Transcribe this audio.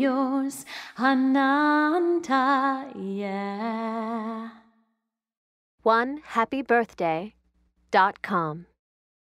yours, Ananta, yeah. One happy birthday dot com.